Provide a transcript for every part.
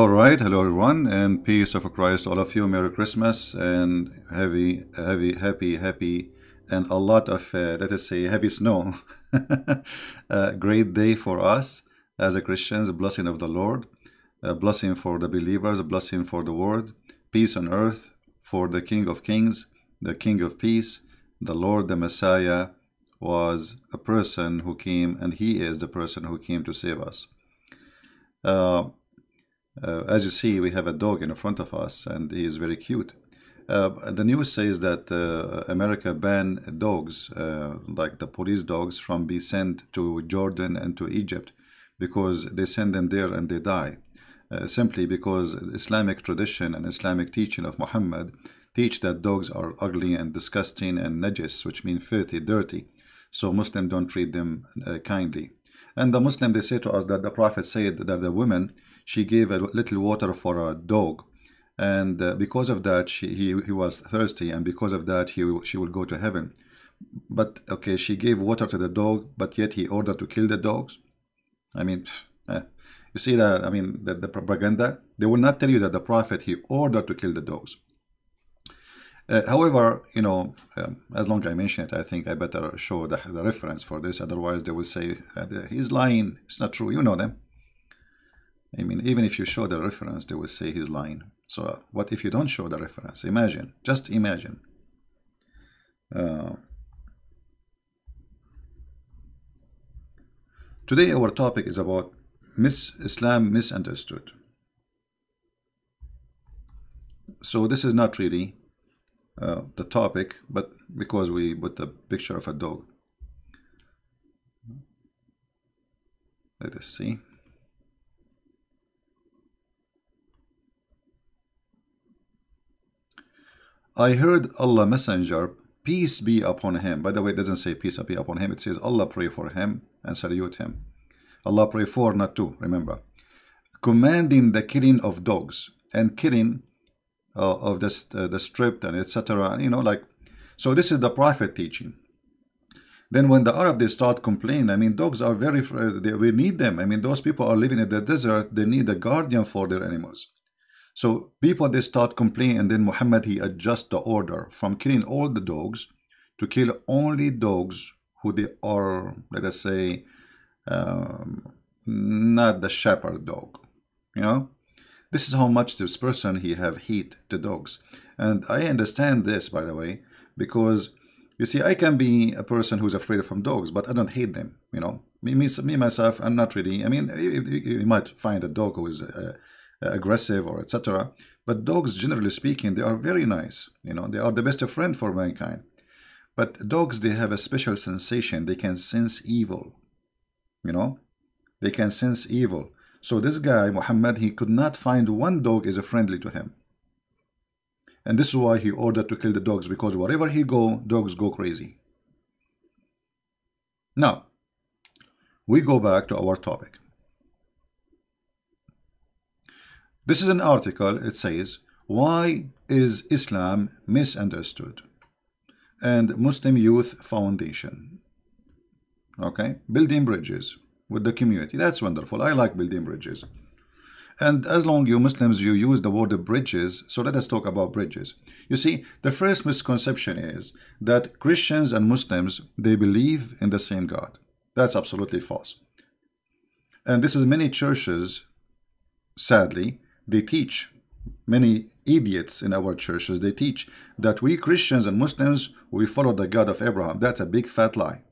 All right, hello everyone, and peace of Christ, all of you. Merry Christmas and heavy, heavy, happy, happy, and a lot of uh, let us say heavy snow. a great day for us as a Christians, a blessing of the Lord, a blessing for the believers, a blessing for the world, peace on earth for the King of Kings, the King of Peace, the Lord, the Messiah was a person who came, and he is the person who came to save us. Uh, uh, as you see, we have a dog in front of us, and he is very cute. Uh, the news says that uh, America banned dogs, uh, like the police dogs, from being sent to Jordan and to Egypt because they send them there and they die. Uh, simply because Islamic tradition and Islamic teaching of Muhammad teach that dogs are ugly and disgusting and najis, which means filthy, dirty. So Muslims don't treat them uh, kindly. And the Muslim, they say to us that the Prophet said that the woman, she gave a little water for a dog. And uh, because of that, she, he, he was thirsty. And because of that, he, she will go to heaven. But, okay, she gave water to the dog, but yet he ordered to kill the dogs. I mean, eh. you see that, I mean, the, the propaganda, they will not tell you that the Prophet, he ordered to kill the dogs. Uh, however, you know, um, as long as I mention it, I think I better show the, the reference for this. Otherwise, they will say uh, he's lying. It's not true. You know them. I mean, even if you show the reference, they will say he's lying. So, uh, what if you don't show the reference? Imagine, just imagine. Uh, today, our topic is about mis Islam misunderstood. So, this is not really uh, the topic, but because we put the picture of a dog. Let us see. I heard Allah Messenger, peace be upon him. By the way, it doesn't say peace be upon him. It says Allah pray for him and salute him. Allah pray for, not to, remember. Commanding the killing of dogs and killing uh, of the, uh, the stripped and etc. You know, like, so this is the Prophet teaching. Then when the Arab, they start complaining, I mean, dogs are very, they, we need them. I mean, those people are living in the desert. They need a guardian for their animals. So people, they start complaining and then Muhammad, he adjusts the order from killing all the dogs to kill only dogs who they are, let us say, um, not the shepherd dog, you know? This is how much this person he have hate the dogs. And I understand this, by the way, because you see, I can be a person who's afraid from dogs, but I don't hate them. You know, me, me, me myself, I'm not really. I mean, you, you might find a dog who is uh, Uh, aggressive or etc. But dogs, generally speaking, they are very nice. You know, they are the best friend for mankind. But dogs, they have a special sensation. They can sense evil. You know, they can sense evil. So this guy, Muhammad, he could not find one dog is a friendly to him. And this is why he ordered to kill the dogs, because wherever he go, dogs go crazy. Now, we go back to our topic. This is an article, it says, Why is Islam misunderstood? And Muslim Youth Foundation. Okay, building bridges with the community. That's wonderful. I like building bridges. And as long you Muslims, you use the word bridges, so let us talk about bridges. You see, the first misconception is that Christians and Muslims, they believe in the same God. That's absolutely false. And this is many churches, sadly, they teach, many idiots in our churches, they teach that we Christians and Muslims, we follow the God of Abraham. That's a big fat lie.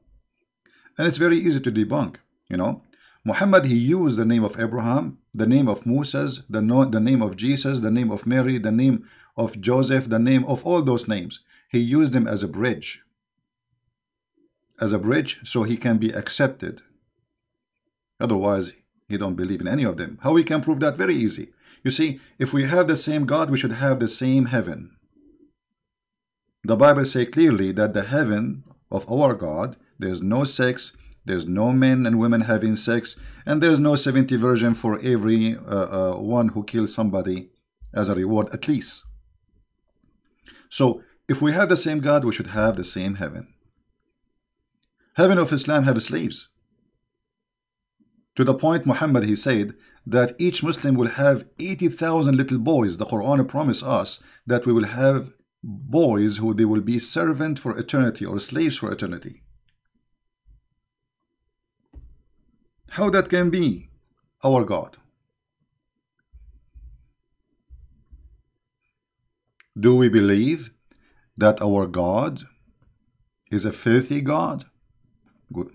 And it's very easy to debunk. You know, Muhammad, he used the name of Abraham, the name of Moses, the, no, the name of Jesus, the name of Mary, the name of Joseph, the name of all those names. He used them as a bridge. As a bridge so he can be accepted. Otherwise, he don't believe in any of them. How we can prove that? Very easy. You see, if we have the same God, we should have the same heaven. The Bible say clearly that the heaven of our God, there's no sex, there's no men and women having sex, and there's no 70 version for every uh, uh, one who kills somebody as a reward, at least. So, if we have the same God, we should have the same heaven. Heaven of Islam have slaves. To the point Muhammad, he said that each Muslim will have 80,000 little boys. The Quran promised us that we will have boys who they will be servant for eternity or slaves for eternity. How that can be our God? Do we believe that our God is a filthy God?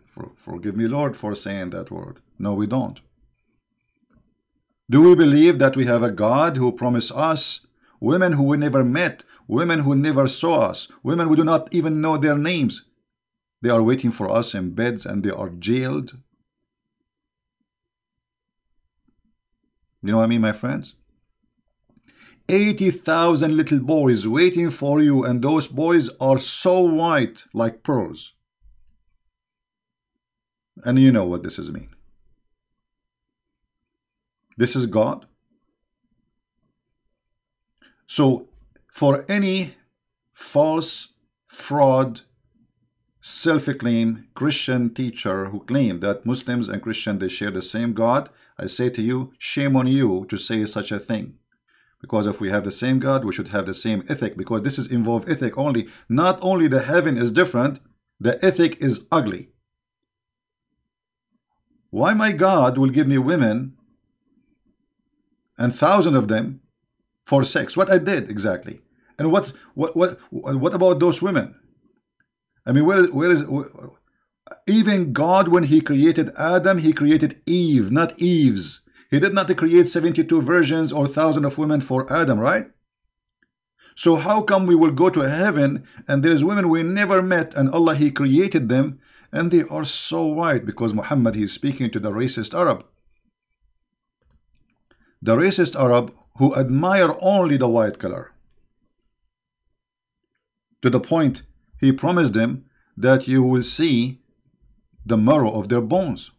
For, forgive me, Lord, for saying that word. No, we don't. Do we believe that we have a God who promised us women who we never met, women who never saw us, women who do not even know their names? They are waiting for us in beds and they are jailed. You know what I mean, my friends? 80,000 little boys waiting for you, and those boys are so white like pearls. And you know what this is mean. This is God. So, for any false, fraud, self-acclaimed Christian teacher who claim that Muslims and Christians they share the same God, I say to you, shame on you to say such a thing. Because if we have the same God, we should have the same ethic. Because this is involved ethic only. Not only the heaven is different, the ethic is ugly. Why my God will give me women and thousand of them for sex? What I did exactly? And what what what what about those women? I mean, where where is where, even God when he created Adam, he created Eve, not Eves. He did not create 72 virgins or thousand of women for Adam, right? So how come we will go to heaven and there's women we never met and Allah he created them and they are so white because Muhammad he is speaking to the racist Arab. The racist Arab who admire only the white color. To the point he promised them that you will see the marrow of their bones.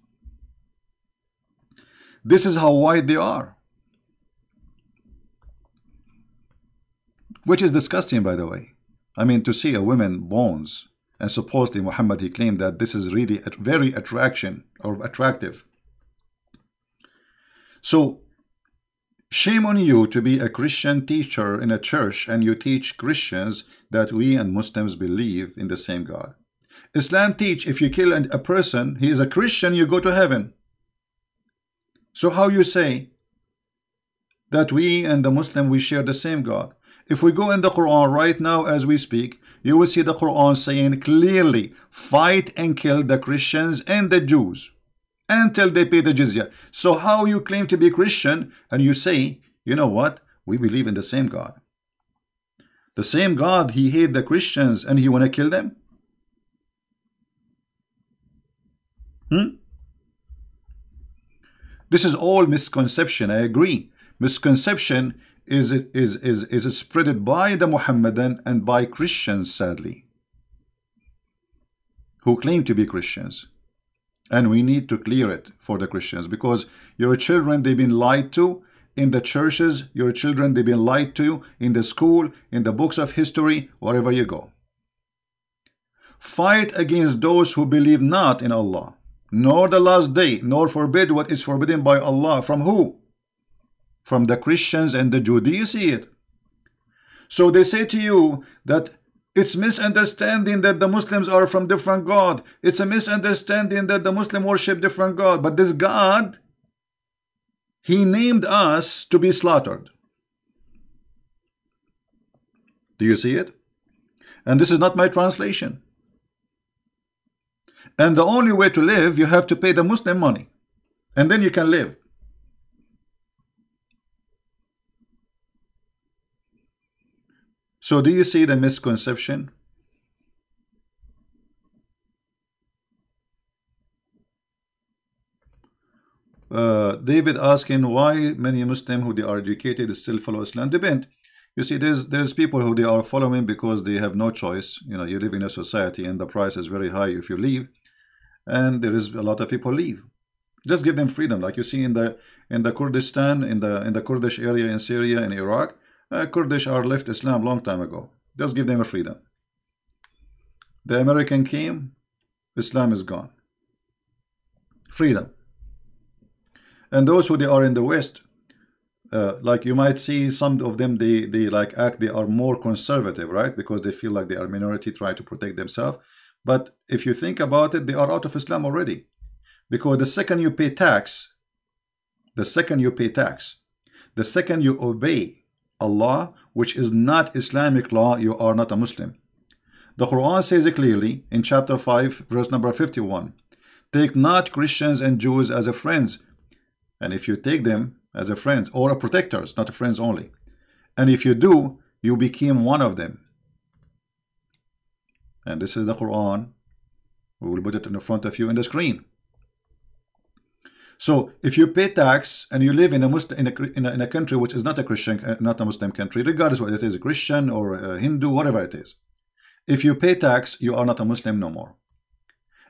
This is how white they are. Which is disgusting, by the way. I mean, to see a woman bones, and supposedly Muhammad, he claimed that this is really a very attraction or attractive. So, shame on you to be a Christian teacher in a church and you teach Christians that we and Muslims believe in the same God. Islam teach if you kill a person, he is a Christian, you go to heaven. So how you say that we and the Muslim, we share the same God? If we go in the Quran right now as we speak, you will see the Quran saying clearly, fight and kill the Christians and the Jews until they pay the jizya. So how you claim to be Christian and you say, you know what, we believe in the same God. The same God, he hate the Christians and he want to kill them? Hmm? This is all misconception. I agree. Misconception is is is is spreaded by the Muhammadan and by Christians, sadly, who claim to be Christians. And we need to clear it for the Christians because your children they've been lied to in the churches, your children they've been lied to in the school, in the books of history, wherever you go. Fight against those who believe not in Allah nor the last day, nor forbid what is forbidden by Allah. From who? From the Christians and the Jews. Do you see it? So they say to you that it's misunderstanding that the Muslims are from different God. It's a misunderstanding that the Muslim worship different God. But this God, he named us to be slaughtered. Do you see it? And this is not my translation. And the only way to live, you have to pay the Muslim money. And then you can live. So do you see the misconception? Uh, David asking why many Muslim who they are educated still follow Islam. Depend. You see, there's there's people who they are following because they have no choice. You know, you live in a society and the price is very high if you leave and there is a lot of people leave just give them freedom like you see in the in the Kurdistan in the in the Kurdish area in Syria and Iraq uh, Kurdish are left Islam long time ago. Just give them a freedom. The American came Islam is gone. Freedom. And those who they are in the West uh, like you might see some of them they they like act they are more conservative right? Because they feel like they are minority try to protect themselves. But if you think about it they are out of Islam already. Because the second you pay tax the second you pay tax the second you obey Allah which is not Islamic law you are not a Muslim the Quran says it clearly in chapter 5 verse number 51 take not Christians and Jews as a friends and if you take them as a friends or a protectors, not a friends only. And if you do, you became one of them. And this is the Quran. We will put it in the front of you in the screen. So if you pay tax and you live in a Muslim in a, in a, in a country which is not a Christian, uh, not a Muslim country, regardless whether it is a Christian or a Hindu, whatever it is, if you pay tax, you are not a Muslim no more.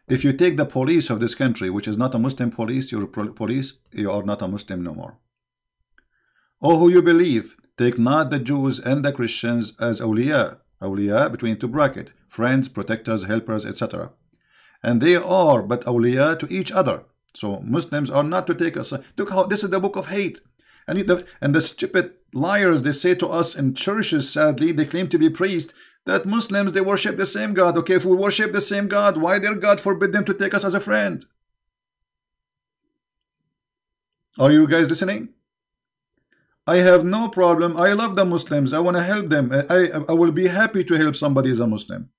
If you take the police of this country, which is not a Muslim police, your police, you are not a Muslim no more. O who you believe, take not the Jews and the Christians as awliya, awliya between two bracket, friends, protectors, helpers, etc. And they are but awliya to each other. So Muslims are not to take us. Uh, look how this is the book of hate. And the, and the stupid liars they say to us in churches, sadly, they claim to be priests, that Muslims they worship the same God. Okay, if we worship the same God, why their God forbid them to take us as a friend? Are you guys listening? I have no problem. I love the Muslims. I want to help them. I, I will be happy to help somebody as a Muslim.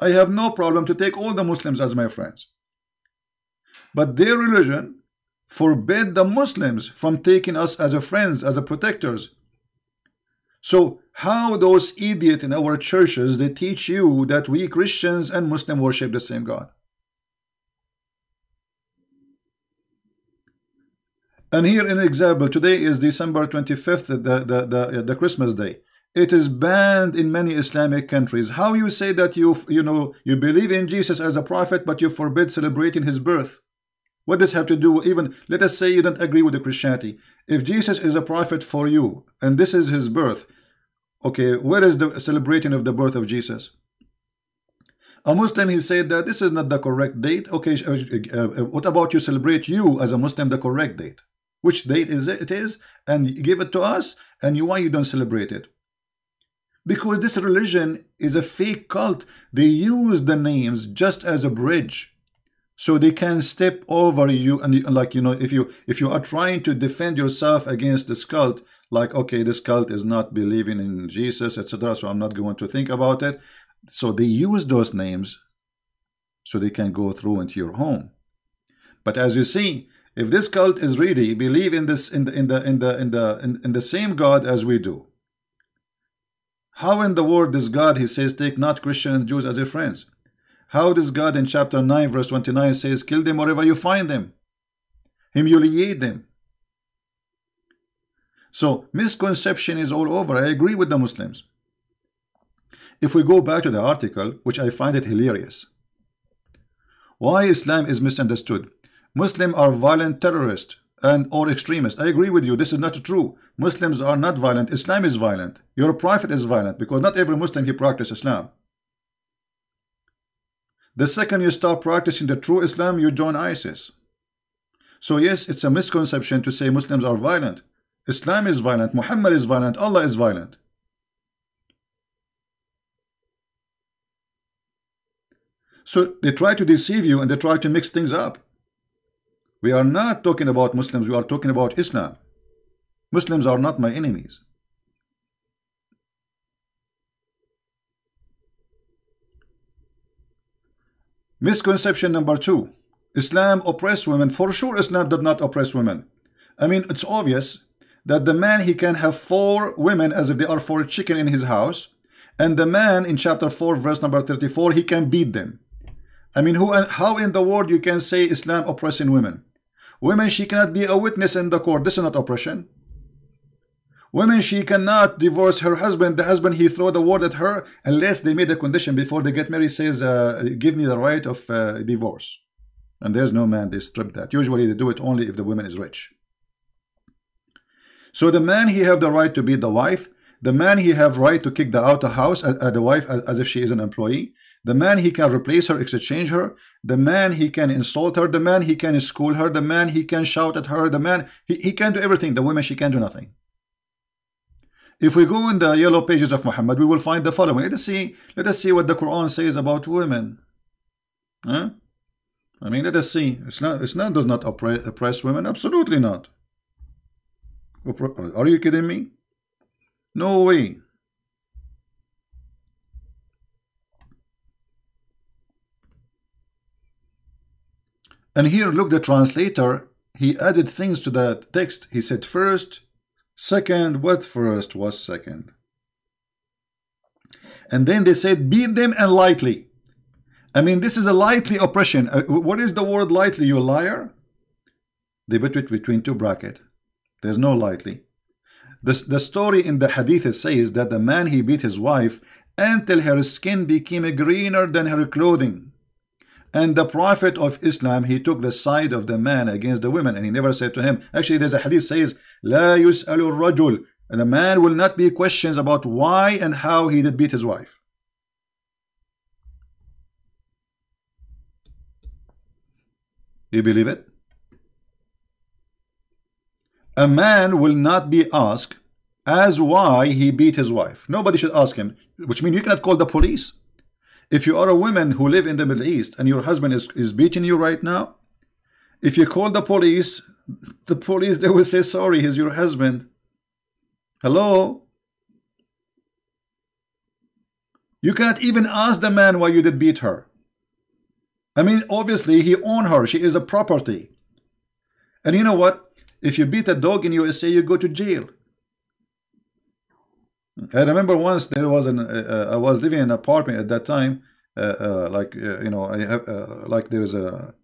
I have no problem to take all the Muslims as my friends. But their religion forbid the Muslims from taking us as a friends, as a protectors. So how those idiots in our churches, they teach you that we Christians and Muslim worship the same God. And here an example, today is December 25th, the, the, the, uh, the Christmas day. It is banned in many Islamic countries. How you say that you, you know, you believe in Jesus as a prophet, but you forbid celebrating his birth? What does have to do even, let us say you don't agree with the Christianity. If Jesus is a prophet for you, and this is his birth, okay, where is the celebrating of the birth of Jesus? A Muslim, he said that this is not the correct date. Okay, uh, uh, what about you celebrate you as a Muslim the correct date? which date is it, it is and give it to us and you why you don't celebrate it because this religion is a fake cult they use the names just as a bridge so they can step over you and like you know if you if you are trying to defend yourself against this cult like okay this cult is not believing in jesus etc so i'm not going to think about it so they use those names so they can go through into your home but as you see if this cult is really believe in this in the in the in the in the in, in the same God as we do, how in the world does God he says take not christian and Jews as your friends? How does God in chapter 9 verse 29 says kill them wherever you find them, humiliate them? So misconception is all over. I agree with the Muslims. If we go back to the article, which I find it hilarious, why Islam is misunderstood. Muslims are violent terrorists and or extremists. I agree with you. This is not true. Muslims are not violent. Islam is violent. Your prophet is violent because not every Muslim he practices Islam. The second you start practicing the true Islam, you join ISIS. So yes, it's a misconception to say Muslims are violent. Islam is violent. Muhammad is violent. Allah is violent. So they try to deceive you and they try to mix things up. We are not talking about Muslims, we are talking about Islam. Muslims are not my enemies. Misconception number two. Islam oppress women. For sure, Islam did not oppress women. I mean, it's obvious that the man, he can have four women as if they are four chicken in his house. And the man in chapter 4, verse number 34, he can beat them. I mean, who, how in the world you can say Islam oppressing women? Women, she cannot be a witness in the court. This is not oppression. Women, she cannot divorce her husband. The husband, he throw the word at her unless they made a condition before they get married says, uh, give me the right of uh, divorce. And there's no man, they strip that. Usually they do it only if the woman is rich. So the man, he have the right to beat the wife. The man, he have right to kick the out the house, uh, uh the wife, as, as if she is an employee. The man, he can replace her, exchange her. The man, he can insult her. The man, he can school her. The man, he can shout at her. The man, he, he can do everything. The woman, she can do nothing. If we go in the yellow pages of Muhammad, we will find the following. Let us see, let us see what the Quran says about women. Huh? I mean, let us see. Islam, Islam does not oppress, oppress women. Absolutely not. Are you kidding me? No way. And here, look, the translator, he added things to that text. He said first, second, what first was second. And then they said, beat them and lightly. I mean, this is a lightly oppression. Uh, what is the word lightly, you liar? They put it between two brackets. There's no lightly. The, the story in the hadith says that the man he beat his wife until her skin became greener than her clothing. And the Prophet of Islam, he took the side of the man against the women, and he never said to him, actually there's a hadith says, La yus'alu rajul, and the man will not be questions about why and how he did beat his wife. You believe it? A man will not be asked as why he beat his wife. Nobody should ask him, which means you cannot call the police. If you are a woman who live in the Middle East and your husband is, is beating you right now, if you call the police, the police, they will say, sorry, he's your husband. Hello? You cannot even ask the man why you did beat her. I mean, obviously, he owned her. She is a property. And you know what? If you beat a dog in USA, you go to jail. I remember once there was an uh, uh, I was living in an apartment at that time, uh, uh like uh, you know I have uh, like there is a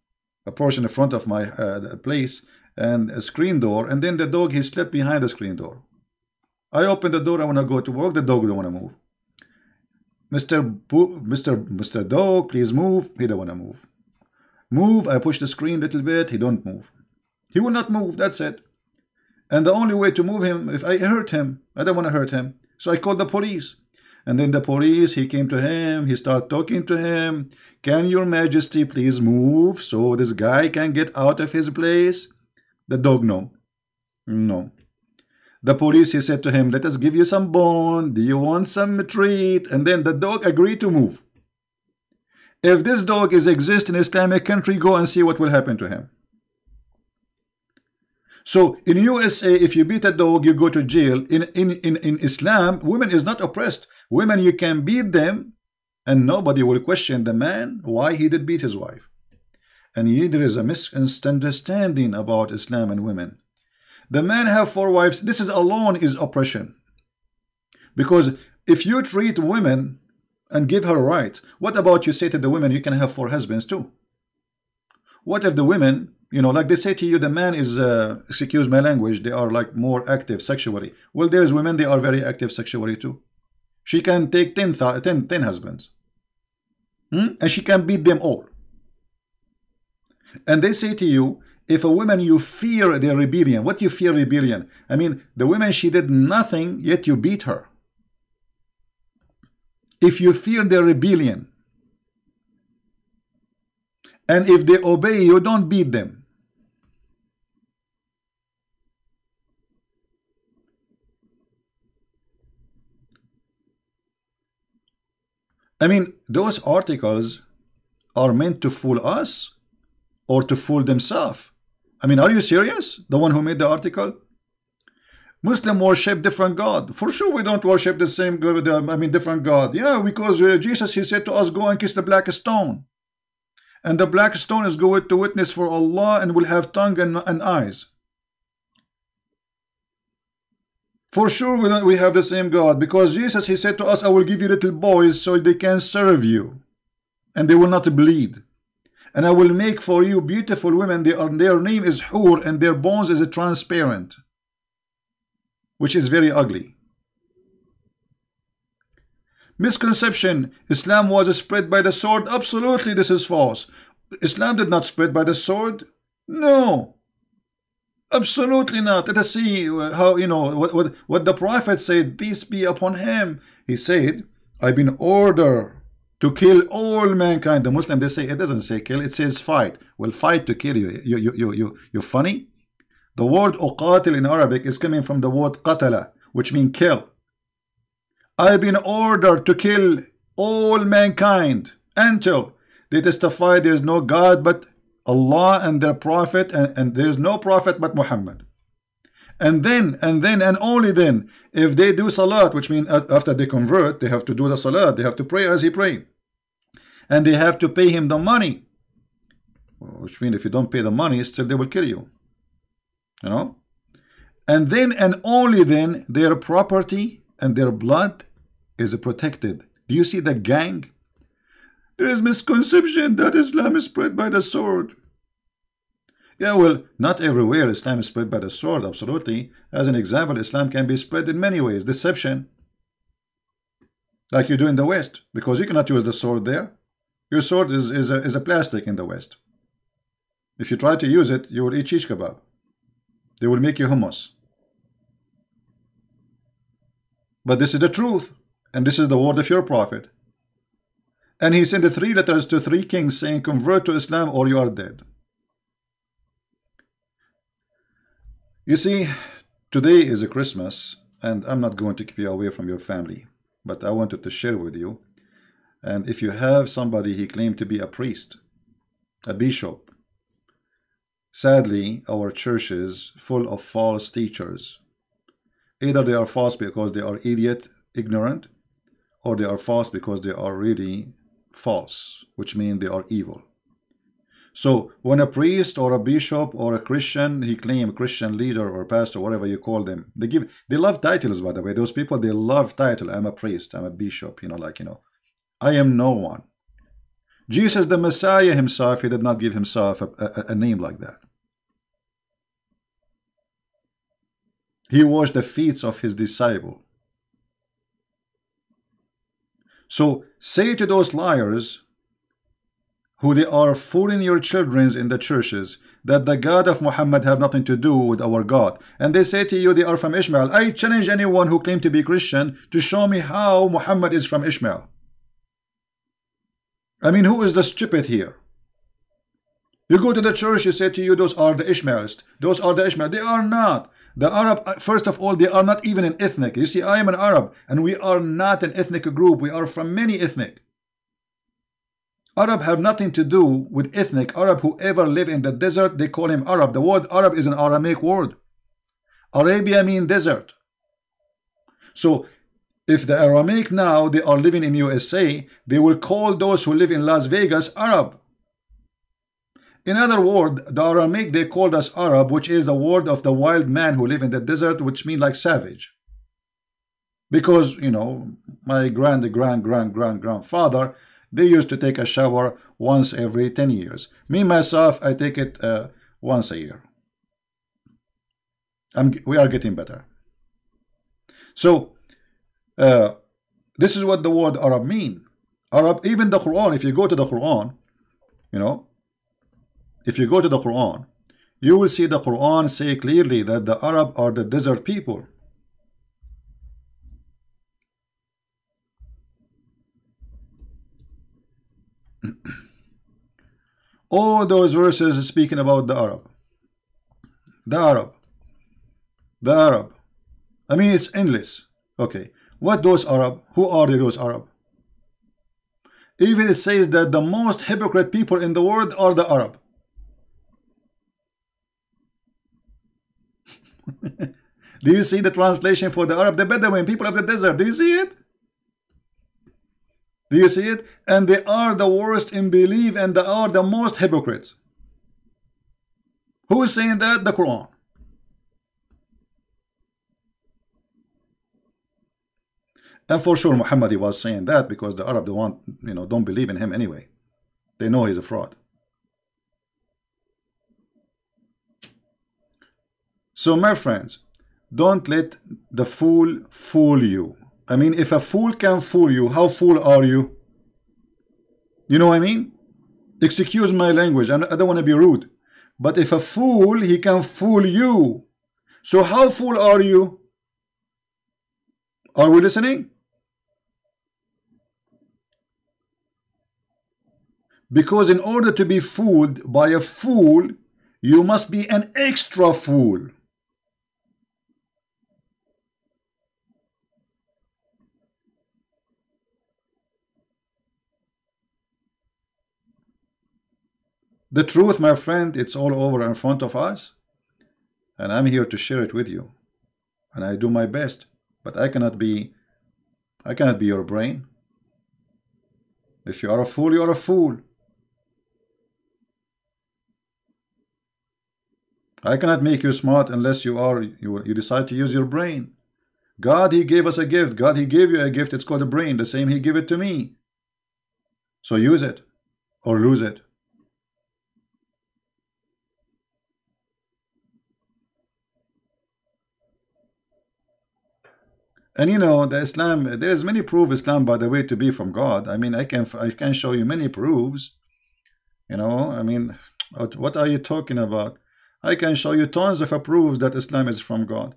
a portion in front of my place and a screen door, and then the dog he slept behind the screen door. I open the door. I want to go to work. The dog don't want to move. Mister Mister Mister Dog, please move. He don't want to move. Move. I push the screen a little bit. He don't move. He will not move. That's it. And the only way to move him, if I hurt him, I don't want to hurt him. So I called the police. And then the police, he came to him, he started talking to him. Can your majesty please move so this guy can get out of his place? The dog, no. No. The police, he said to him, let us give you some bone. Do you want some treat? And then the dog agreed to move. If this dog is exist in Islamic country, go and see what will happen to him. So in USA, if you beat a dog, you go to jail. In, in, in, in Islam, women is not oppressed. Women, you can beat them and nobody will question the man why he did beat his wife. And yet there is a misunderstanding about Islam and women. The man have four wives. This is alone is oppression. Because if you treat women and give her rights, what about you say to the women you can have four husbands too? What if the women you know, like they say to you, the man is, uh, excuse my language, they are like more active sexually. Well, there's women, they are very active sexually too. She can take 10, 10, 10 husbands. Hmm? And she can beat them all. And they say to you, if a woman you fear their rebellion, what you fear rebellion? I mean, the woman, she did nothing, yet you beat her. If you fear their rebellion, and if they obey you, don't beat them. I mean, those articles are meant to fool us or to fool themselves. I mean, are you serious? The one who made the article? Muslim worship different God. For sure, we don't worship the same God. I mean, different God. Yeah, because uh, Jesus, he said to us, go and kiss the black stone. And the black stone is going to witness for Allah and will have tongue and, and eyes. For sure we, don't, we have the same God because Jesus he said to us I will give you little boys so they can serve you and they will not bleed. And I will make for you beautiful women. They are, their name is Hur and their bones is transparent which is very ugly. Misconception. Islam was spread by the sword. Absolutely this is false. Islam did not spread by the sword? No Absolutely not. Let us see uh, how, you know, what, what, what the Prophet said, peace be upon him. He said, I've been ordered to kill all mankind. The Muslim, they say, it doesn't say kill, it says fight. Well, fight to kill you. You, you, you, you, you're funny? The word uqatil in Arabic is coming from the word qatala, which means kill. I've been ordered to kill all mankind until they testify there is no God but Allah and their prophet and, and there is no prophet but Muhammad. And then and then and only then if they do salat which means after they convert they have to do the salat they have to pray as he pray. And they have to pay him the money. Which means if you don't pay the money still they will kill you. You know? And then and only then their property and their blood is protected. Do you see the gang there is misconception that Islam is spread by the sword yeah, well, not everywhere Islam is spread by the sword, absolutely. As an example, Islam can be spread in many ways. Deception, like you do in the West, because you cannot use the sword there. Your sword is, is, a, is a plastic in the West. If you try to use it, you will eat shish kebab. They will make you hummus. But this is the truth, and this is the word of your prophet. And he sent the three letters to three kings saying, Convert to Islam or you are dead. You see, today is a Christmas, and I'm not going to keep you away from your family, but I wanted to share with you. And if you have somebody he claimed to be a priest, a bishop, sadly, our church is full of false teachers. Either they are false because they are idiot, ignorant, or they are false because they are really false, which means they are evil. So when a priest or a bishop or a Christian, he claim Christian leader or pastor, whatever you call them, they give they love titles by the way. Those people they love title. I'm a priest, I'm a bishop, you know, like you know. I am no one. Jesus the Messiah himself, he did not give himself a, a, a name like that. He washed the feet of his disciple. So say to those liars who they are fooling your children in the churches that the God of Muhammad have nothing to do with our God. And they say to you they are from Ishmael. I challenge anyone who claim to be Christian to show me how Muhammad is from Ishmael. I mean, who is the stupid here? You go to the church, you say to you, those are the Ishmaelists. Those are the Ishmael. They are not. The Arab, uh, first of all, they are not even an ethnic. You see, I am an Arab, and we are not an ethnic group. We are from many ethnic. Arab have nothing to do with ethnic Arab whoever live in the desert they call him Arab the word Arab is an Aramaic word Arabia mean desert so if the Aramaic now they are living in USA they will call those who live in Las Vegas Arab in other words the Aramaic they called us Arab which is the word of the wild man who live in the desert which mean like savage because you know my grand grand grand grand grandfather they used to take a shower once every 10 years. Me, myself, I take it uh, once a year. I'm, we are getting better. So, uh, this is what the word Arab mean. Arab, even the Quran, if you go to the Quran, you know, if you go to the Quran, you will see the Quran say clearly that the Arab are the desert people. all those verses speaking about the Arab. The Arab. The Arab. I mean, it's endless. Okay. What those Arab? Who are they, those Arab? Even it says that the most hypocrite people in the world are the Arab. Do you see the translation for the Arab? The Bedouin, people of the desert. Do you see it? Do you see it? And they are the worst in belief and they are the most hypocrites. Who is saying that? The Quran. And for sure Muhammad was saying that because the Arab don't want, you know, don't believe in him anyway. They know he's a fraud. So my friends, don't let the fool fool you. I mean, if a fool can fool you, how fool are you? You know what I mean? Excuse my language, I don't want to be rude. But if a fool, he can fool you. So how fool are you? Are we listening? Because in order to be fooled by a fool, you must be an extra fool. The truth, my friend, it's all over in front of us. And I'm here to share it with you. And I do my best. But I cannot be I cannot be your brain. If you are a fool, you are a fool. I cannot make you smart unless you are you, you decide to use your brain. God, He gave us a gift. God, He gave you a gift. It's called a brain. The same He gave it to me. So use it or lose it. And you know, the Islam, there is many proof Islam, by the way, to be from God. I mean, I can I can show you many proofs. You know, I mean, what are you talking about? I can show you tons of proofs that Islam is from God.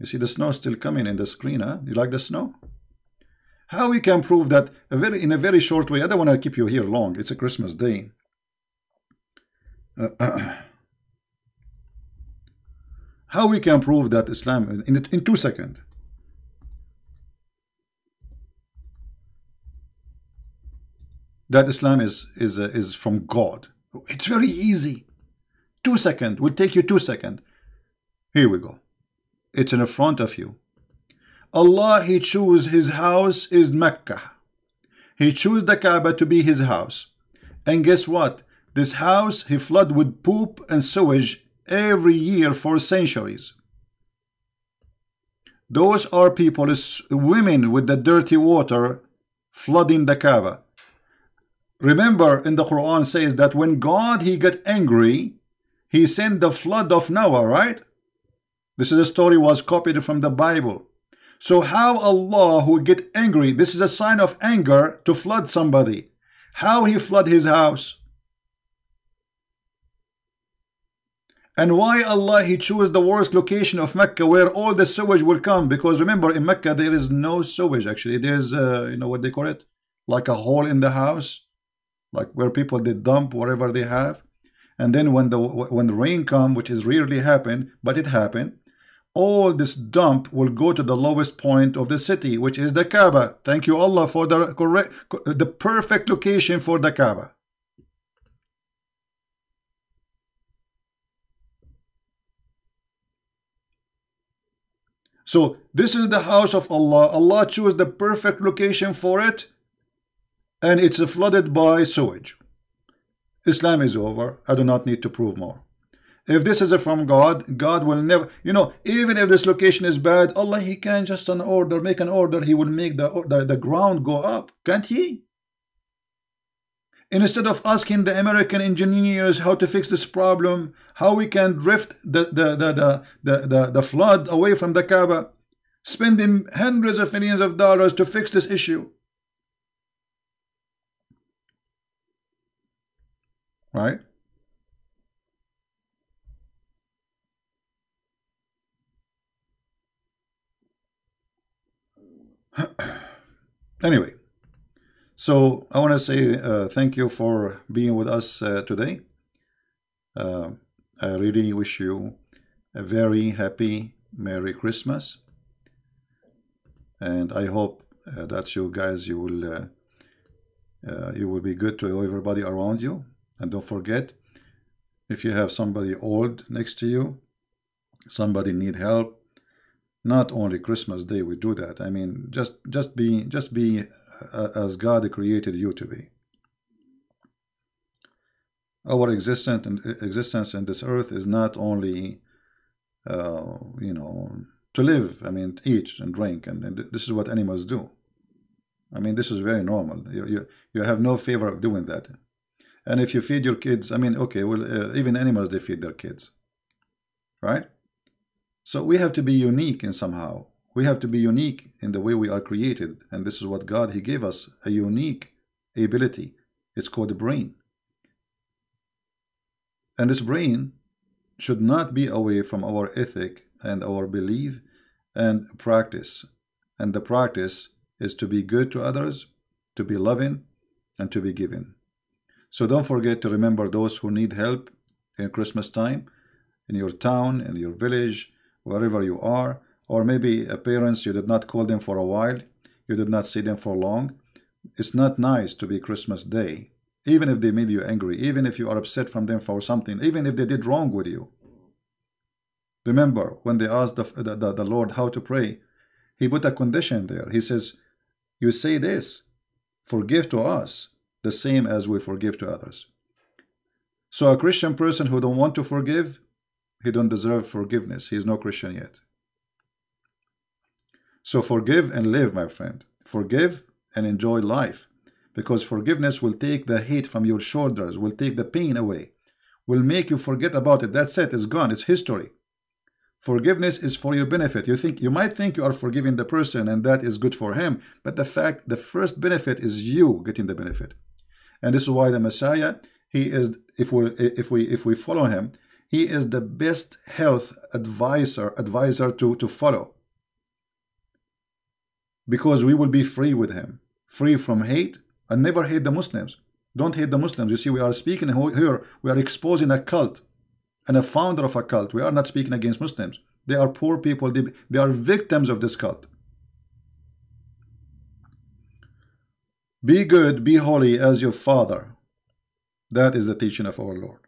You see the snow still coming in the screen, huh? You like the snow? How we can prove that a very in a very short way? I don't want to keep you here long. It's a Christmas day. Uh, how we can prove that Islam in in two seconds? That Islam is is uh, is from God. It's very easy. Two seconds will take you two seconds. Here we go. It's in front of you. Allah, He chose His house is Mecca. He chose the Kaaba to be His house. And guess what? This house He flood with poop and sewage every year for centuries. Those are people, women with the dirty water flooding the Kaaba. Remember in the Quran says that when God he got angry, he sent the flood of Noah, right? This is a story was copied from the Bible. So how Allah who get angry, this is a sign of anger to flood somebody. How he flood his house? And why Allah he chose the worst location of Mecca where all the sewage will come? Because remember in Mecca there is no sewage actually. There's uh, you know what they call it? Like a hole in the house like where people they dump whatever they have. And then when the when the rain come which is rarely happen but it happened all this dump will go to the lowest point of the city which is the Kaaba. Thank you Allah for the correct the perfect location for the Kaaba. So this is the house of Allah. Allah chose the perfect location for it and it's flooded by sewage. Islam is over. I do not need to prove more. If this is from God, God will never, you know, even if this location is bad, Allah, He can just an order, make an order, He will make the, the, the ground go up. Can't He? Instead of asking the American engineers how to fix this problem, how we can drift the, the, the, the, the, the, the flood away from the Kaaba, spending hundreds of millions of dollars to fix this issue. Right? anyway, so I want to say uh, thank you for being with us uh, today. Uh, I really wish you a very happy Merry Christmas. And I hope uh, that you guys, you will, uh, uh, you will be good to everybody around you. And don't forget, if you have somebody old next to you, somebody need help, not only Christmas Day we do that. I mean, just just be just be uh, as God created you to be. Our existence and existence in this earth is not only, uh, you know, to live. I mean, eat and drink, and, and this is what animals do. I mean, this is very normal. You you you have no favor of doing that. And if you feed your kids, I mean, okay, well, uh, even animals, they feed their kids, right? So we have to be unique in somehow. We have to be unique in the way we are created. And this is what God, He gave us, a unique ability. It's called the brain. And this brain should not be away from our ethic and our belief and practice. And the practice is to be good to others, to be loving, and to be giving. So don't forget to remember those who need help in Christmas time, in your town, in your village, wherever you are, or maybe parents, you did not call them for a while, you did not see them for long. It's not nice to be Christmas Day, even if they made you angry, even if you are upset from them for something, even if they did wrong with you. Remember, when they asked the, the, the Lord how to pray, he put a condition there. He says, you say this, forgive to us the same as we forgive to others. So a Christian person who don't want to forgive, he don't deserve forgiveness. He is no Christian yet. So forgive and live, my friend. Forgive and enjoy life. Because forgiveness will take the hate from your shoulders, will take the pain away, will make you forget about it. That's it, it's gone, it's history. Forgiveness is for your benefit. You think you might think you are forgiving the person and that is good for him, but the fact the first benefit is you getting the benefit. And this is why the Messiah, he is if we if we if we follow him, he is the best health advisor advisor to to follow because we will be free with him, free from hate, and never hate the Muslims. Don't hate the Muslims. You see, we are speaking here, we are exposing a cult and a founder of a cult. We are not speaking against Muslims. They are poor people. They, they are victims of this cult. Be good, be holy as your Father. That is the teaching of our Lord.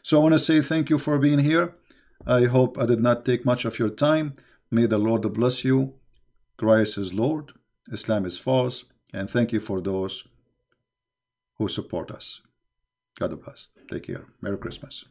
So I want to say thank you for being here. I hope I did not take much of your time. May the Lord bless you. Christ is Lord, Islam is false, and thank you for those who support us. God bless. Take care. Merry Christmas.